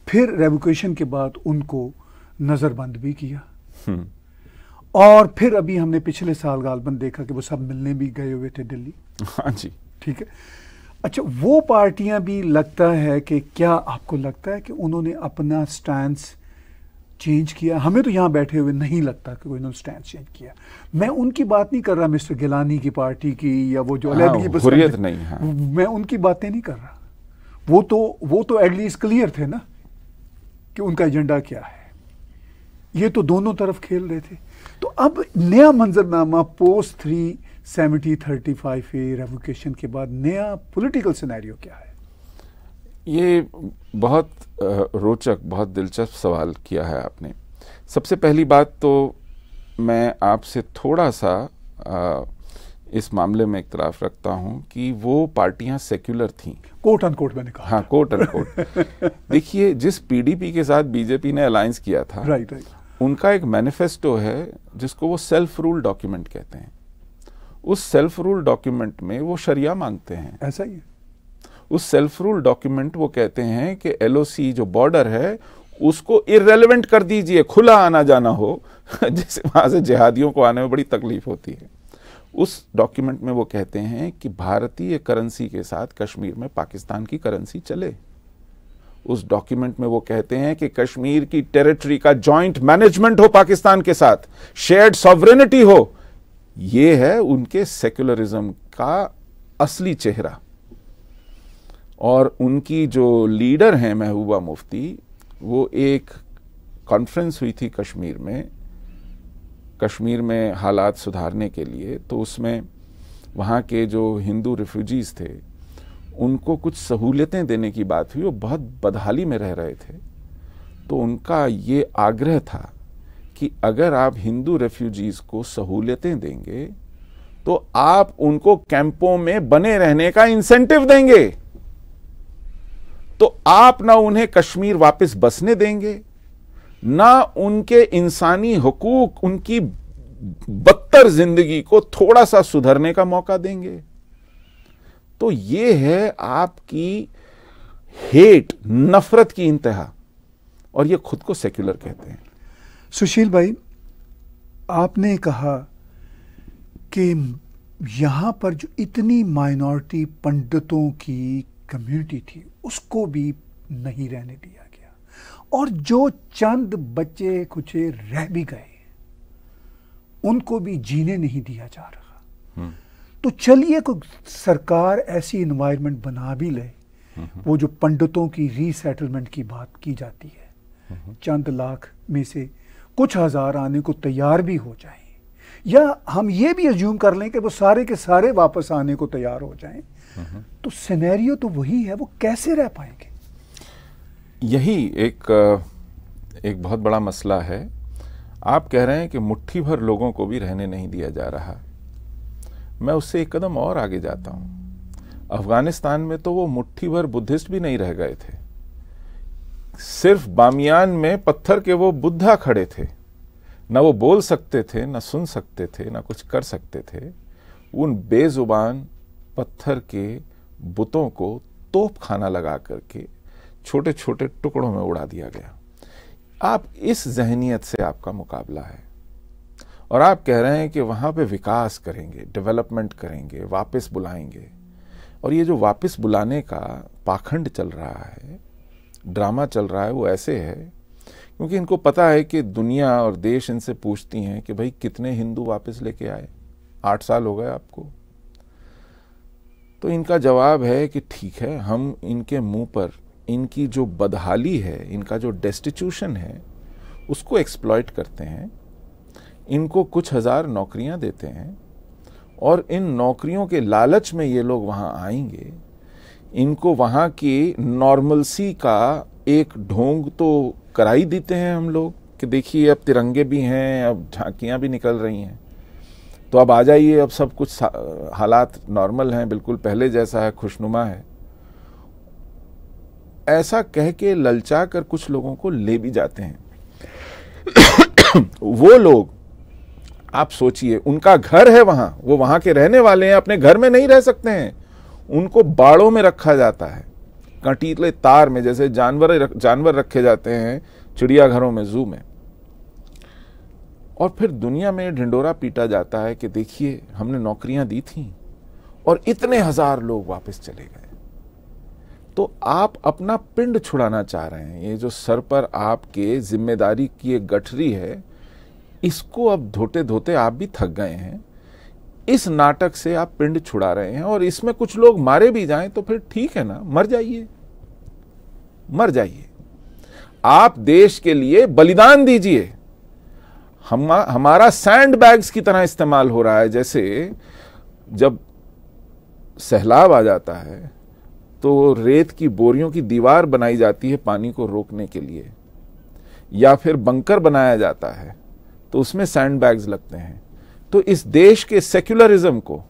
फिर रेवोकेशन के बाद उनको नज़रबंद भी किया। हम्म। और फिर अभी हमने पिछले साल गालबन देखा कि वो सब मिलने भी गए हुए थे दिल्ली। हाँ जी। ठीक है? अच्छा वो पार्टियाँ भी लगता है कि क्या आपको लगता है कि उन्होंने अपना स्टैंड चेंज किया। हमें तो यहाँ बैठे हुए नहीं लगता कि कोई उन्होंने स्टैंड चेंज किया। मैं उनकी बात नहीं कर रहा मिस्टर गिलानी की पार्टी की या वो जो हाँ, अलग हुर्रियत नहीं हाँ। मैं उनकी बातें नहीं कर रहा। वो तो वो तो एटलीस्ट क्लियर थे ना कि उनका एजेंडा क्या है। ये तो दोनों तरफ़ खेल रहे थे। तो अब नया मंजरनामा post three seventy thirty five A revocation के बाद नया पॉलिटिकल सिनेरियो क्या है? ये बहुत रोचक बहुत दिलचस्प सवाल किया है आपने। सबसे पहली बात तो मैं आपसे थोड़ा सा आ, इस मामले में इख्तलाफ रखता हूँ कि वो पार्टियाँ सेक्युलर थीं। कोट अन कोट मैंने कहा हाँ कोट अन कोट देखिए जिस पीडीपी के साथ बीजेपी ने अलायंस किया था राइट राइट उनका एक मैनिफेस्टो है जिसको वो सेल्फ रूल डॉक्यूमेंट कहते हैं। उस सेल्फ रूल डॉक्यूमेंट में वो शरिया मांगते हैं। ऐसा ही। उस सेल्फ रूल डॉक्यूमेंट वो कहते हैं कि एलओसी जो बॉर्डर है, उसको इरेलीवेंट कर दीजिए, खुला आना जाना हो *laughs* जैसे वहाँ से जिहादियों को आने में बड़ी तकलीफ़ होती है। उस डॉक्यूमेंट में वो कहते हैं कि भारतीय करेंसी के साथ कश्मीर में पाकिस्तान की करेंसी चले। उस डॉक्यूमेंट में वो कहते हैं कि कश्मीर की टेरिटरी का जॉइंट मैनेजमेंट हो पाकिस्तान के साथ शेयर्ड सॉवरेनिटी हो। ये है उनके सेक्युलरिज्म का असली चेहरा। और उनकी जो लीडर हैं महबूबा मुफ्ती, वो एक कॉन्फ्रेंस हुई थी कश्मीर में। कश्मीर में हालात सुधारने के लिए तो उसमें वहाँ के जो हिंदू रिफ्यूजीज थे, उनको कुछ सहूलियतें देने की बात हुई, वो बहुत बदहाली में रह रहे थे। तो उनका ये आग्रह था कि अगर आप हिंदू रेफ्यूजीज को सहूलियतें देंगे तो आप उनको कैंपों में बने रहने का इंसेंटिव देंगे। तो आप ना उन्हें कश्मीर वापस बसने देंगे, ना उनके इंसानी हकूक, उनकी बदतर ज़िंदगी को थोड़ा सा सुधरने का मौका देंगे। तो ये है आपकी हेट, नफरत की इंतहा। और ये खुद को सेक्युलर कहते हैं। सुशील भाई, आपने कहा कि यहाँ पर जो इतनी माइनॉरिटी पंडितों की कम्युनिटी थी उसको भी नहीं रहने दिया गया और जो चंद बच्चे कुछ रह भी गए उनको भी जीने नहीं दिया जा रहा हम्म। तो चलिए को सरकार ऐसी इन्वायरमेंट बना भी ले हम्म। वो जो पंडितों की रीसेटलमेंट की बात की जाती है हम्म। चंद लाख में से कुछ हज़ार आने को तैयार भी हो जाए या हम ये भी अज्यूम कर लें कि वो सारे के सारे वापस आने को तैयार हो जाएँ तो सिनेरियो तो वही है, वो कैसे रह पाएँगे? यही एक एक बहुत बड़ा मसला है। आप कह रहे हैं कि मुट्ठी भर लोगों को भी रहने नहीं दिया जा रहा। मैं उससे एक कदम और आगे जाता हूँ। अफ़गानिस्तान में तो वो मुट्ठी भर बुद्धिस्ट भी नहीं रह गए थे। सिर्फ़ बामियान में पत्थर के वो बुद्धा खड़े थे। ना वो बोल सकते थे, ना सुन सकते थे, ना कुछ कर सकते थे। उन बेजुबान पत्थर के बुतों को तोप खाना लगा करके छोटे छोटे टुकड़ों में उड़ा दिया गया। आप इस जहनीत से आपका मुकाबला है। और आप कह रहे हैं कि वहाँ पे विकास करेंगे, डेवलपमेंट करेंगे, वापस बुलाएँगे। और ये जो वापस बुलाने का पाखंड चल रहा है, ड्रामा चल रहा है, वो ऐसे है, क्योंकि इनको पता है कि दुनिया और देश इनसे पूछती हैं कि भाई कितने हिंदू वापस लेके आए? आठ साल हो गए आपको। तो इनका जवाब है कि ठीक है, हम इनके मुँह पर इनकी जो बदहाली है, इनका जो डेस्टिट्यूशन है, उसको एक्सप्लॉयट करते हैं, इनको कुछ हज़ार नौकरियाँ देते हैं, और इन नौकरियों के लालच में ये लोग वहाँ आएँगे, इनको वहाँ की नॉर्मलसी का एक ढोंग तो कराई देते हैं हम लोग, कि देखिए, अब तिरंगे भी हैं, अब झांकियाँ भी निकल रही हैं। तो अब आ जाइए, अब सब कुछ हालात नॉर्मल हैं, बिल्कुल पहले जैसा है, खुशनुमा है। ऐसा कह के ललचा कर कुछ लोगों को ले भी जाते हैं। *coughs* वो लोग, आप सोचिए, उनका घर है वहाँ, वो वहाँ के रहने वाले हैं, अपने घर में नहीं रह सकते हैं। उनको बाड़ों में रखा जाता है, कटीले तार में, जैसे जानवर जानवर रखे जाते हैं चिड़ियाघरों में, जू में। और फिर दुनिया में ढिंडोरा पीटा जाता है कि देखिए, हमने नौकरियाँ दी थी और इतने हज़ार लोग वापस चले गए। तो आप अपना पिंड छुड़ाना चाह रहे हैं। ये जो सर पर आपके ज़िम्मेदारी की एक गठरी है, इसको अब धोते धोते आप भी थक गए हैं। इस नाटक से आप पिंड छुड़ा रहे हैं और इसमें कुछ लोग मारे भी जाएँ तो फिर ठीक है ना? मर जाइए। मर जाइए। आप देश के लिए बलिदान दीजिए। हम, हमारा सैंड बैग्स की तरह इस्तेमाल हो रहा है, जैसे जब सहलाब आ जाता है तो रेत की बोरियों की दीवार बनाई जाती है पानी को रोकने के लिए, या फिर बंकर बनाया जाता है तो उसमें सैंड बैग्स लगते हैं। तो इस देश के सेक्युलरिज्म को,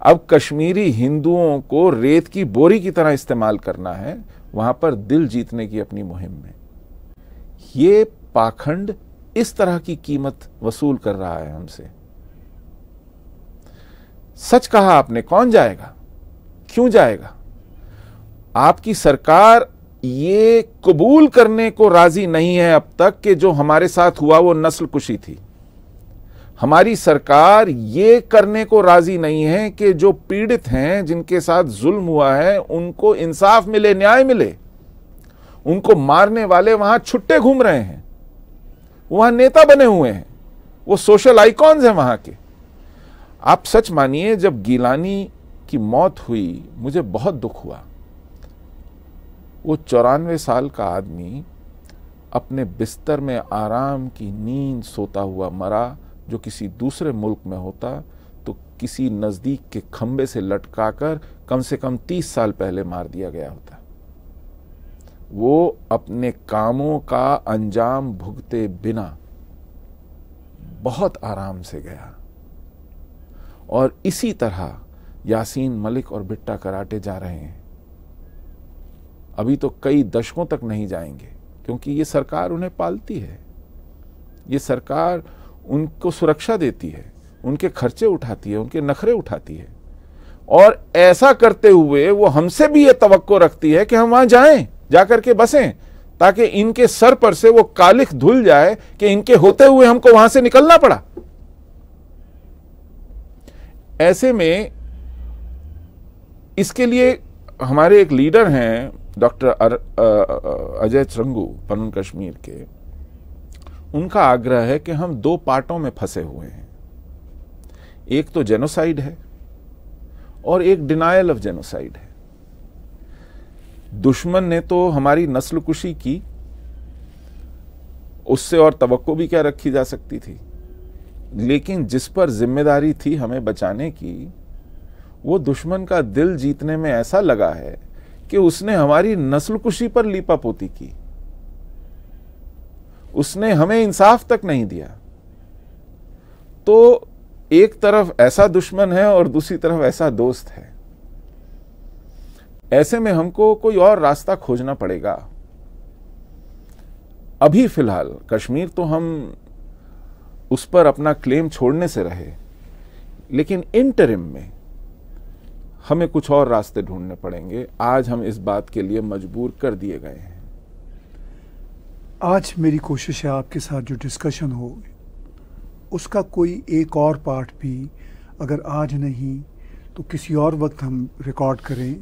अब कश्मीरी हिंदुओं को रेत की बोरी की तरह इस्तेमाल करना है, वहाँ पर दिल जीतने की अपनी मुहिम में ये पाखंड इस तरह की कीमत वसूल कर रहा है हमसे। सच कहा आपने, कौन जाएगा? क्यों जाएगा? आपकी सरकार ये कबूल करने को राज़ी नहीं है अब तक कि जो हमारे साथ हुआ वो नस्ल कुशी थी। हमारी सरकार ये करने को राज़ी नहीं है कि जो पीड़ित हैं, जिनके साथ जुल्म हुआ है, उनको इंसाफ मिले, न्याय मिले, उनको मारने वाले वहाँ छुट्टे घूम रहे हैं। वहाँ नेता बने हुए हैं। वो सोशल आइकॉन्स हैं वहाँ के। आप सच मानिए, जब गीलानी की मौत हुई, मुझे बहुत दुख हुआ। वो चौरानवे साल का आदमी अपने बिस्तर में आराम की नींद सोता हुआ मरा, जो किसी दूसरे मुल्क में होता तो किसी नज़दीक के खंबे से लटकाकर कम से कम तीस साल पहले मार दिया गया होता। वो अपने कामों का अंजाम भुगते बिना बहुत आराम से गया। और इसी तरह यासीन मलिक और बिट्टा कराटे जा रहे हैं। अभी तो कई दशकों तक नहीं जाएँगे, क्योंकि ये सरकार उन्हें पालती है। ये सरकार उनको सुरक्षा देती है, उनके खर्चे उठाती है, उनके नखरे उठाती है। और ऐसा करते हुए वो हमसे भी ये तवक्को रखती है कि हम वहाँ जाएँ। जाकर के बसें, ताकि इनके सर पर से वो कालिख धुल जाए कि इनके होते हुए हमको वहाँ से निकलना पड़ा। ऐसे में इसके लिए हमारे एक लीडर हैं, डॉक्टर अजय चंगू पनन कश्मीर के। उनका आग्रह है कि हम दो पार्टों में फंसे हुए हैं। एक तो जेनोसाइड है, और एक डिनायल ऑफ़ जेनोसाइड है। दुश्मन ने तो हमारी नस्ल कुशी की, उससे और तवक्को भी क्या रखी जा सकती थी? लेकिन जिस पर ज़िम्मेदारी थी हमें बचाने की, वो दुश्मन का दिल जीतने में ऐसा लगा है कि उसने हमारी नस्ल कुशी पर लीपा पोती की। उसने हमें इंसाफ तक नहीं दिया। तो एक तरफ़ ऐसा दुश्मन है और दूसरी तरफ़ ऐसा दोस्त है। ऐसे में हमको कोई और रास्ता खोजना पड़ेगा। अभी फ़िलहाल कश्मीर तो हम उस पर अपना क्लेम छोड़ने से रहे, लेकिन इंटरिम में हमें कुछ और रास्ते ढूँढने पड़ेंगे। आज हम इस बात के लिए मजबूर कर दिए गए हैं। आज मेरी कोशिश है आपके साथ जो डिस्कशन हो, उसका कोई एक और पार्ट भी अगर आज नहीं तो किसी और वक्त हम रिकॉर्ड करें।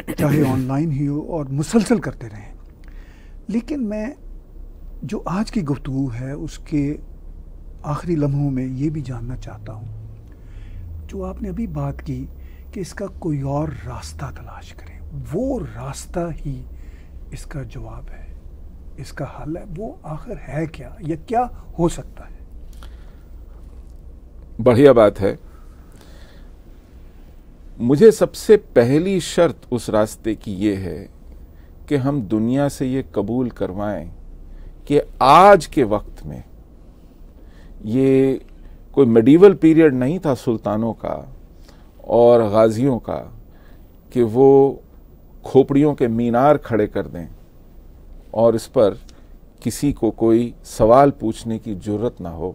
चाहे ऑनलाइन ही हो और मुसलसल करते रहें। लेकिन मैं जो आज की गुफ्तु है, उसके आखिरी लम्हों में ये भी जानना चाहता हूँ। जो आपने अभी बात की कि इसका कोई और रास्ता तलाश करें, वो रास्ता ही इसका जवाब है। इसका हल है, वो आखिर है क्या या क्या हो सकता है? बढ़िया बात है। मुझे सबसे पहली शर्त उस रास्ते की ये है कि हम दुनिया से ये कबूल करवाएँ कि आज के वक्त में ये कोई मेडिवल पीरियड नहीं था सुल्तानों का और गाजियों का कि वो खोपड़ियों के मीनार खड़े कर दें और इस पर किसी को कोई सवाल पूछने की ज़रूरत ना हो।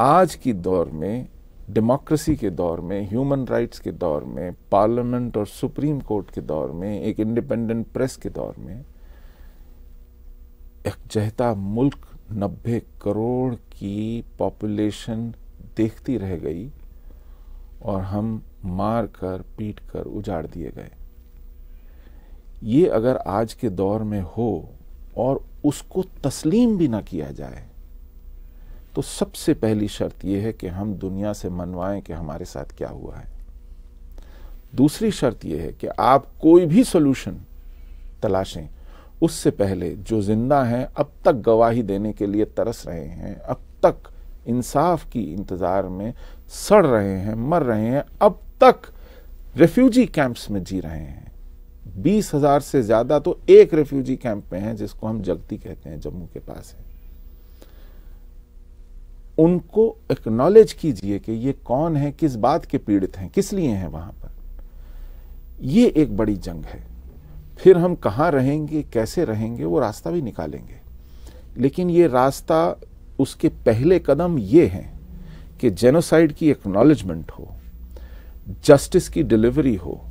आज की दौर में डेमोक्रेसी के दौर में ह्यूमन राइट्स के दौर में पार्लियामेंट और सुप्रीम कोर्ट के दौर में, एक इंडिपेंडेंट प्रेस के दौर में, एक जहता मुल्क नब्बे करोड़ की पॉपुलेशन देखती रह गई और हम मार कर पीट कर उजाड़ दिए गए। ये अगर आज के दौर में हो और उसको तस्लीम भी ना किया जाए तो सबसे पहली शर्त यह है कि हम दुनिया से मनवाएँ कि हमारे साथ क्या हुआ है। दूसरी शर्त यह है कि आप कोई भी सोल्यूशन तलाशें। उससे पहले जो ज़िंदा हैं, अब तक गवाही देने के लिए तरस रहे हैं, अब तक इंसाफ की इंतज़ार में सड़ रहे हैं, मर रहे हैं, अब तक रेफ्यूजी कैंप्स में जी रहे हैं। बीस हज़ार से ज़्यादा तो एक रेफ्यूजी कैंप में है जिसको हम जगती कहते हैं, जम्मू के पास है। उनको एक्नॉलेज कीजिए कि ये कौन है, किस बात के पीड़ित हैं, किस लिए हैं वहाँ पर। ये एक बड़ी जंग है। फिर हम कहाँ रहेंगे, कैसे रहेंगे, वो रास्ता भी निकालेंगे। लेकिन ये रास्ता, उसके पहले कदम ये हैं कि जेनोसाइड की एक्नॉलेजमेंट हो जस्टिस की डिलीवरी हो,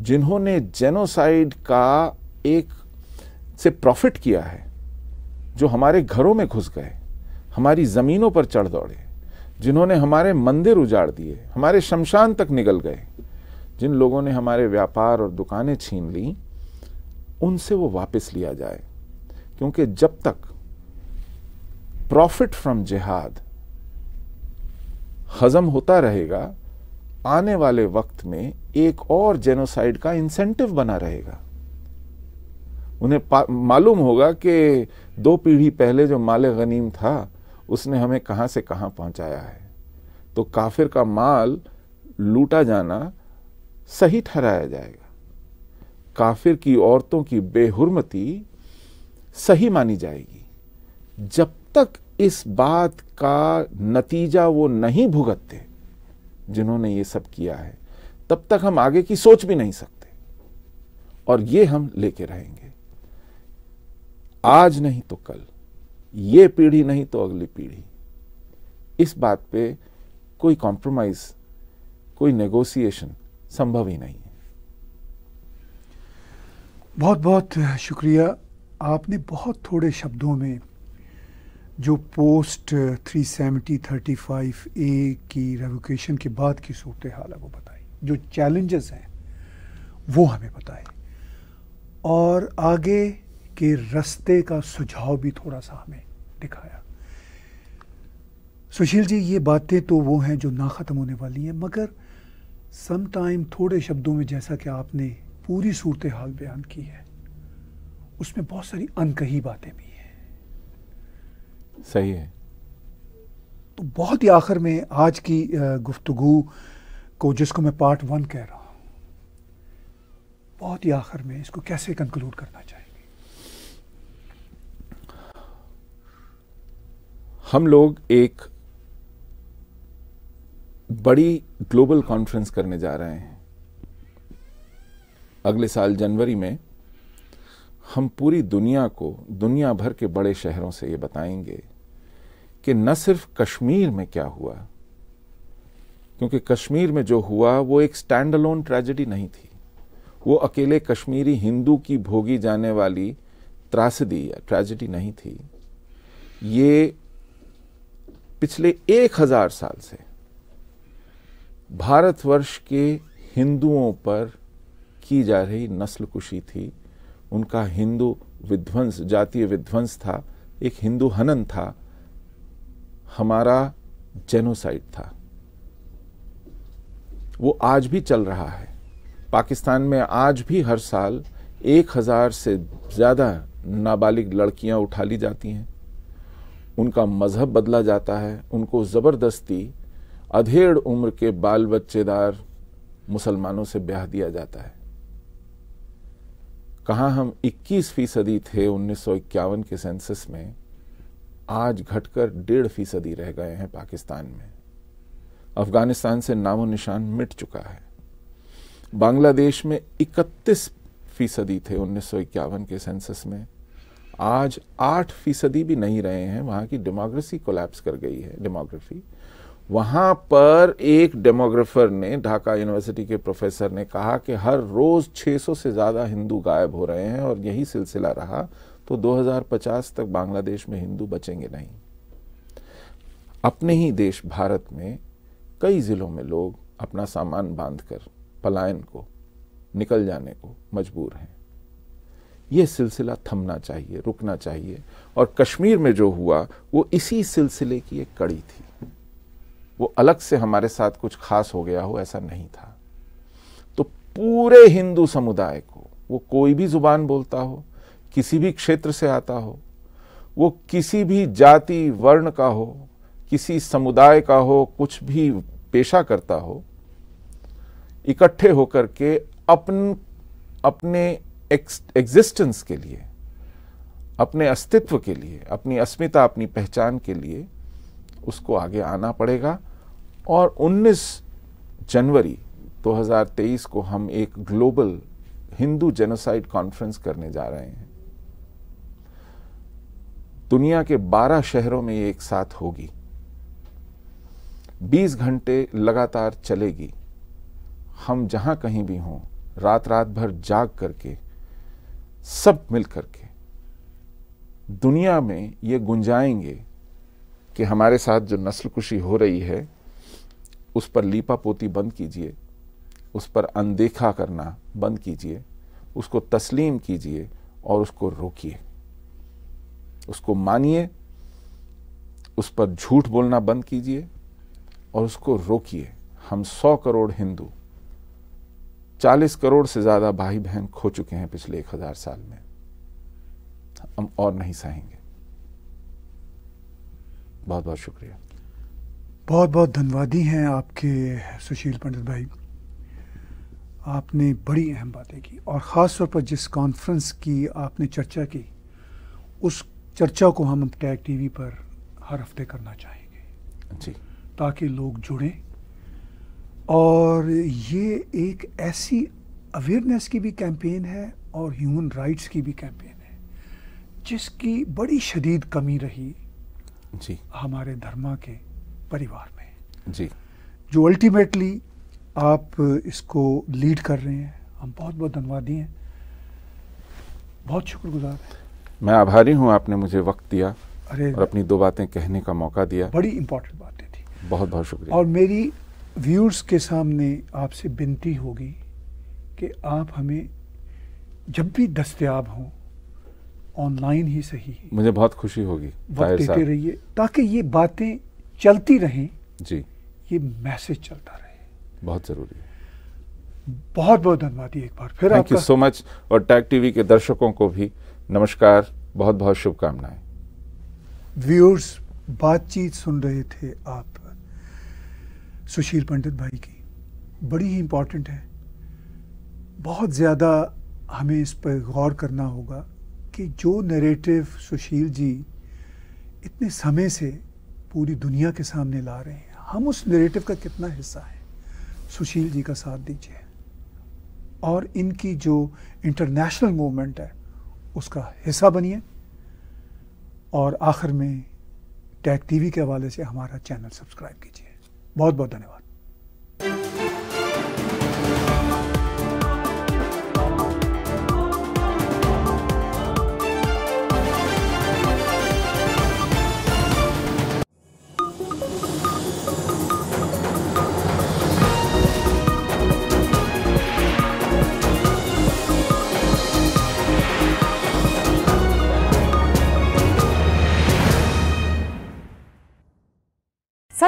जिन्होंने जेनोसाइड का एक से प्रॉफिट किया है, जो हमारे घरों में घुस गए। हमारी जमीनों पर चढ़ दौड़े, जिन्होंने हमारे मंदिर उजाड़ दिए, हमारे शमशान तक निकल गए, जिन लोगों ने हमारे व्यापार और दुकानें छीन ली, उनसे वो वापस लिया जाए। क्योंकि जब तक प्रॉफिट फ्रॉम जिहाद हजम होता रहेगा, आने वाले वक्त में एक और जेनोसाइड का इंसेंटिव बना रहेगा। उन्हें मालूम होगा कि दो पीढ़ी पहले जो माल गनीम था उसने हमें कहाँ से कहाँ पहुँचाया है। तो काफिर का माल लूटा जाना सही ठहराया जाएगा। काफिर की औरतों की बेहुरमती सही मानी जाएगी। जब तक इस बात का नतीजा वो नहीं भुगतते, जिन्होंने ये सब किया है, तब तक हम आगे की सोच भी नहीं सकते। और ये हम लेके रहेंगे। आज नहीं तो कल। ये पीढ़ी नहीं तो अगली पीढ़ी। इस बात पे कोई कॉम्प्रोमाइज कोई नेगोशिएशन संभव ही नहीं है। बहुत बहुत शुक्रिया। आपने बहुत थोड़े शब्दों में जो पोस्ट 370 ए की रेवोकेशन के बाद की सूरत हाल है, वो बताई। जो चैलेंजेस हैं, वो हमें बताए। और आगे के रास्ते का सुझाव भी थोड़ा सा हमें दिखाया। सुशील जी ये बातें तो वो हैं जो ना ख़त्म होने वाली हैं मगर सम टाइम थोड़े शब्दों में जैसा कि आपने पूरी सूरत हाल बयान की है उसमें बहुत सारी अनकही बातें भी हैं। सही है। तो बहुत ही आखिर में आज की गुफ्तगु को जिसको मैं पार्ट वन कह रहा हूँ बहुत ही आखिर में इसको कैसे कंक्लूड करना चाहिए? हम लोग एक बड़ी ग्लोबल कॉन्फ्रेंस करने जा रहे हैं। अगले साल जनवरी में हम पूरी दुनिया को, दुनिया भर के बड़े शहरों से ये बताएँगे कि न सिर्फ़ कश्मीर में क्या हुआ, क्योंकि कश्मीर में जो हुआ, वो एक स्टैंड अलोन ट्रेजेडी नहीं थी। वो अकेले कश्मीरी हिंदू की भोगी जाने वाली त्रासदी या ट्रेजेडी नहीं थी। ये पिछले एक हज़ार साल से भारतवर्ष के हिंदुओं पर की जा रही नस्ल कुशी थी। उनका हिंदू विध्वंस, जातीय विध्वंस था। एक हिंदू हनन था। हमारा जेनोसाइड था। वो आज भी चल रहा है। पाकिस्तान में आज भी हर साल एक हज़ार से ज़्यादा नाबालिग लड़कियाँ उठा ली जाती हैं। उनका मज़हब बदला जाता है, उनको ज़बरदस्ती अधेड़ उम्र के बाल बच्चेदार मुसलमानों से ब्याह दिया जाता है। कहा हम 21 फ़ीसदी थे उन्नीस सौ इक्यावन के सेंसस में, आज घटकर डेढ़ फ़ीसदी रह गए हैं पाकिस्तान में। अफ़गानिस्तान से नामो निशान मिट चुका है। बांग्लादेश में 31 फ़ीसदी थे उन्नीस सौ इक्यावन के सेंसस में। आज आठ फ़ीसदी भी नहीं रहे हैं, वहाँ की डेमोक्रेसी कोलैप्स कर गई है डेमोग्राफी वहाँ पर एक डेमोग्राफर ने, ढाका यूनिवर्सिटी के प्रोफेसर ने कहा कि हर रोज 600 से ज़्यादा हिंदू गायब हो रहे हैं और यही सिलसिला रहा तो 2050 तक बांग्लादेश में हिंदू बचेंगे नहीं। अपने ही देश भारत में कई जिलों में लोग अपना सामान बांधकर, पलायन को, निकल जाने को मजबूर हैं। ये सिलसिला थमना चाहिए, रुकना चाहिए। और कश्मीर में जो हुआ, वो इसी सिलसिले की एक कड़ी थी। वो अलग से हमारे साथ कुछ खास हो गया हो, ऐसा नहीं था। तो पूरे हिंदू समुदाय को, वो कोई भी ज़ुबान बोलता हो, किसी भी क्षेत्र से आता हो, वो किसी भी जाति, वर्ण का हो, किसी समुदाय का हो, कुछ भी पेशा करता हो, इकट्ठे होकर के अपन, अपने एग्जिस्टेंस के लिए, अपने अस्तित्व के लिए, अपनी अस्मिता, अपनी पहचान के लिए उसको आगे आना पड़ेगा। और 19 जनवरी 2023 को हम एक ग्लोबल हिंदू जेनोसाइड कॉन्फ्रेंस करने जा रहे हैं। दुनिया के 12 शहरों में ये एक साथ होगी। 20 घंटे लगातार चलेगी। हम जहाँ कहीं भी हों रात रात भर जाग करके सब मिल करके दुनिया में ये गुंजाएँगे कि हमारे साथ जो नस्ल कुशी हो रही है, उस पर लीपा पोती बंद कीजिए, उस पर अनदेखा करना बंद कीजिए, उसको तस्लीम कीजिए और उसको रोकिए। उसको मानिए, उस पर झूठ बोलना बंद कीजिए और उसको रोकिए। हम सौ करोड़ हिंदू चालीस करोड़ से ज़्यादा भाई बहन खो चुके हैं पिछले एक हज़ार साल में। हम और नहीं सहेंगे। बहुत बहुत शुक्रिया। बहुत बहुत धन्यवादी हैं आपके सुशील पंडित भाई। आपने बड़ी अहम बातें की और ख़ास तौर पर जिस कॉन्फ्रेंस की आपने चर्चा की उस चर्चा को हम टैग टीवी पर हर हफ़्ते करना चाहेंगे। जी। ताकि लोग जुड़ें और ये एक ऐसी अवेयरनेस की भी कैंपेन है और ह्यूमन राइट्स की भी कैंपेन है जिसकी बड़ी शदीद कमी रही जी। हमारे धर्मा के परिवार में। जी। जो अल्टीमेटली आप इसको लीड कर रहे हैं हम बहुत बहुत धन्यवादी हैं। बहुत शुक्रगुजार हैं। मैं आभारी हूँ आपने मुझे वक्त दिया अरे और अपनी दो बातें कहने का मौका दिया। बड़ी इंपॉर्टेंट बातें थी। बहुत बहुत शुक्रिया। और मेरी व्यूअर्स के सामने आपसे विनती होगी कि आप हमें जब भी दस्तयाब हों ऑनलाइन ही सही मुझे बहुत खुशी होगी वक्त देते रहिए ताकि ये बातें चलती रहें। जी। ये मैसेज चलता रहे। बहुत ज़रूरी है। बहुत बहुत धन्यवादी एक बार। फिर थैंक यू सो मच और टैग टीवी के दर्शकों को भी नमस्कार बहुत बहुत शुभकामनाएँ। व्यूअर्स बातचीत सुन रहे थे आप। सुशील पंडित भाई की। बड़ी ही इम्पोर्टेंट है। बहुत ज़्यादा हमें इस पर गौर करना होगा कि जो नैरेटिव सुशील जी इतने समय से पूरी दुनिया के सामने ला रहे हैं, हम उस नरेटिव का कितना हिस्सा है? सुशील जी का साथ दीजिए। और इनकी जो इंटरनेशनल मूवमेंट है, उसका हिस्सा बनिए। और आखिर में टैग टीवी के हवाले से हमारा चैनल सब्सक्राइब कीजिए। बहुत बहुत धन्यवाद।